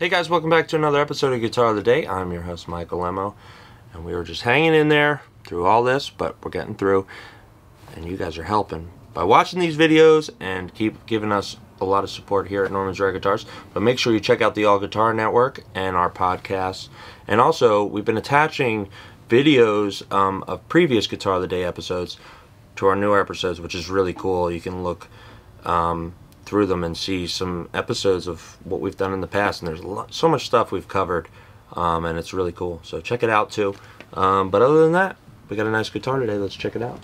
Hey guys, welcome back to another episode of Guitar of the Day. I'm your host, Michael Lemmo, and we were just hanging in there through all this, but we're getting through, and you guys are helping by watching these videos and keep giving us a lot of support here at Norman's Rare Guitars. But make sure you check out the All Guitar Network and our podcasts. And also, we've been attaching videos um, of previous Guitar of the Day episodes to our new episodes, which is really cool. You can look um, through them and see some episodes of what we've done in the past. And there's lot, so much stuff we've covered, um, and it's really cool. So check it out too. Um, but other than that, we got a nice guitar today. Let's check it out.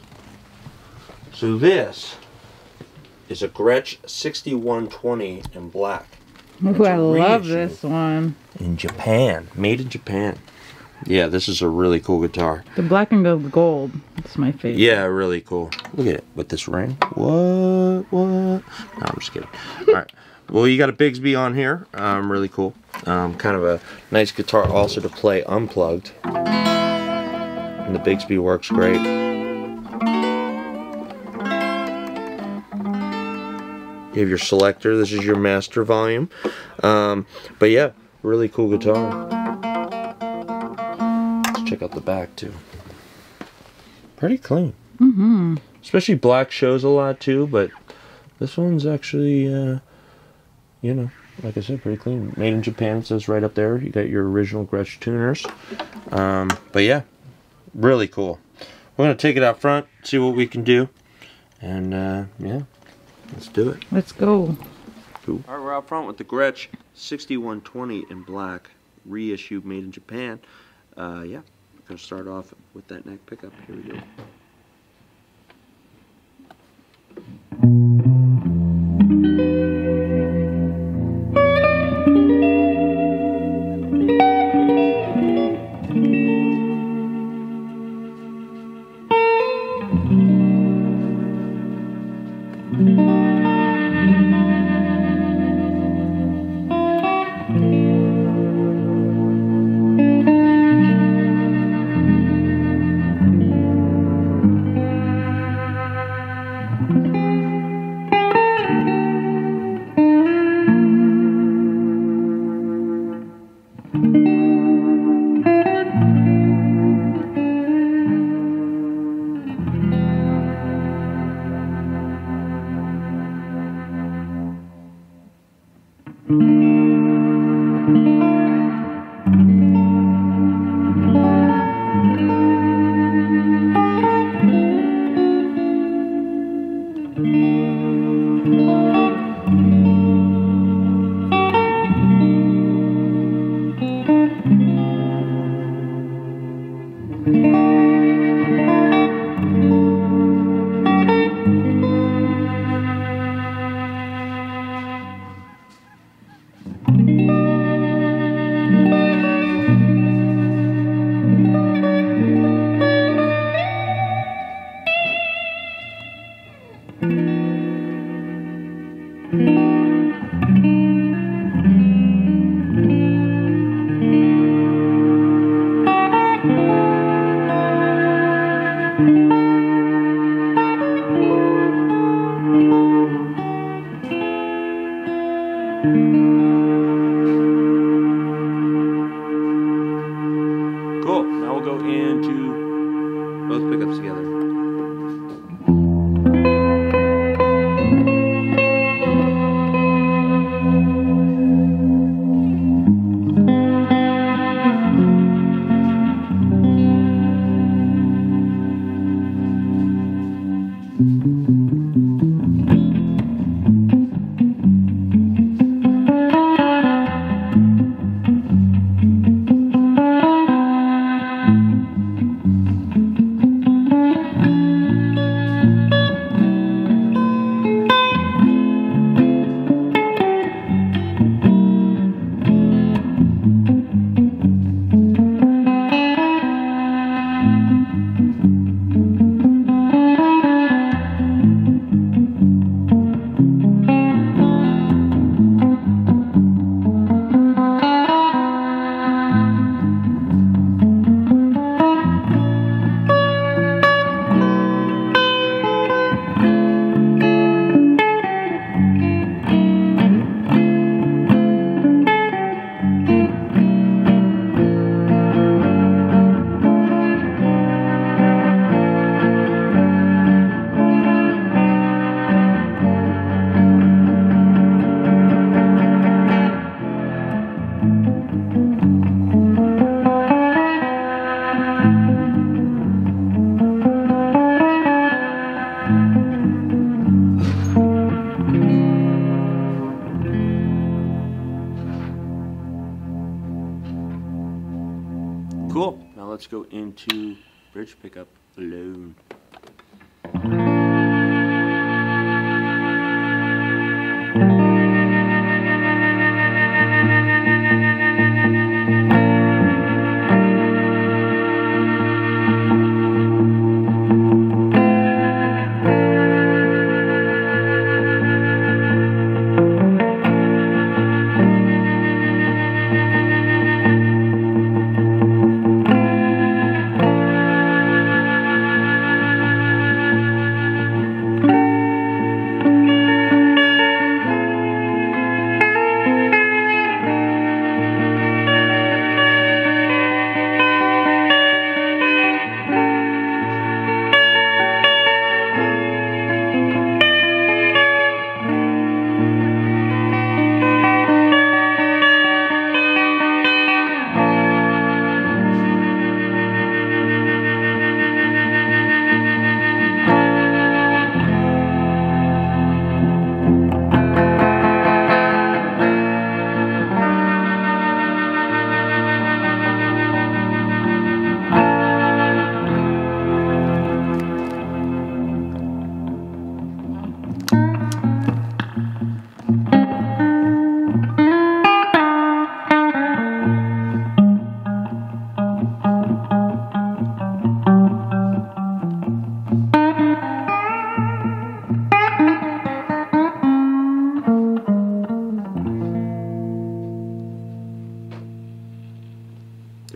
So this is a Gretsch 6120 in black. Ooh, I love this one. In Japan. Made in Japan. Yeah, this is a really cool guitar. The black and gold gold. It's my favorite. Yeah, really cool. Look at it with this ring. What? What? No, I'm just kidding. All right. Well, you got a Bigsby on here. Um, really cool. Um, kind of a nice guitar also to play unplugged. And the Bigsby works great. You have your selector. This is your master volume. Um, but yeah, really cool guitar. Let's check out the back too. Pretty clean. Mm-hmm. Especially black shows a lot too, but this one's actually, uh, you know, like I said, pretty clean. Made in Japan, it says right up there. You got your original Gretsch tuners. Um, but yeah, really cool. We're going to take it out front, see what we can do. And uh, yeah, let's do it. Let's go. Cool. All right, we're out front with the Gretsch 6120 in black, reissue made in Japan. Uh, yeah, we're going to start off with that neck pickup. Here we go. Now let's go into bridge pickup alone.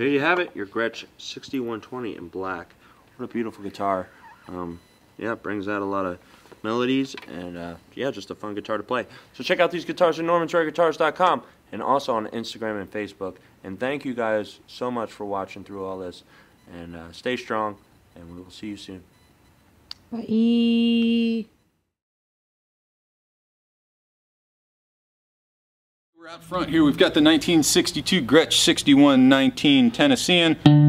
There you have it, your Gretsch 6120 in black. What a beautiful guitar. Um, yeah, it brings out a lot of melodies and uh, yeah, just a fun guitar to play. So check out these guitars at normansrareguitars.com and also on Instagram and Facebook. And thank you guys so much for watching through all this. And uh, stay strong, and we will see you soon. Bye. Out front here. We've got the 1962 Gretsch 6119 Tennessean.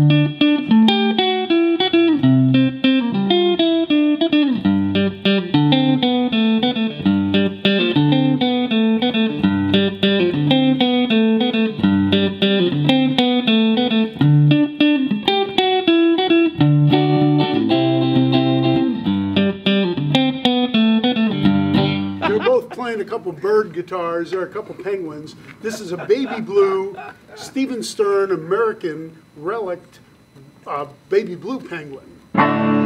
Couple bird guitars. There are a couple penguins. This is a baby blue Stephen Stern American relict uh, baby blue penguin.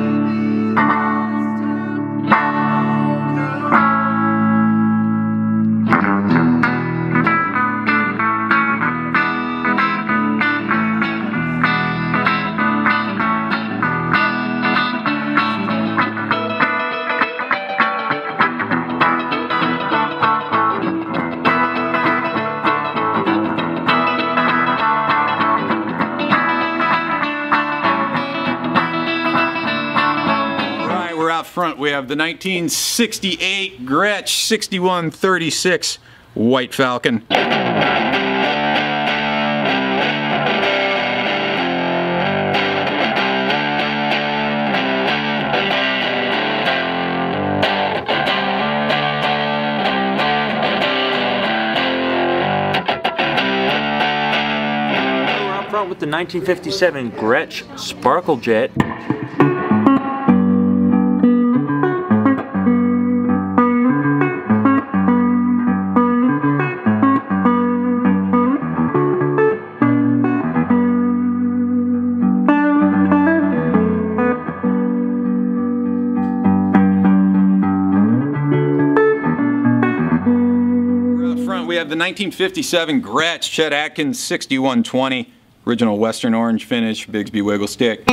Out front. We have the 1968 Gretsch 6136 White Falcon. With the 1957 Gretsch Sparkle have the 1957 Gretsch Chet Atkins 6120 original Western orange finish Bigsby Wiggle Stick.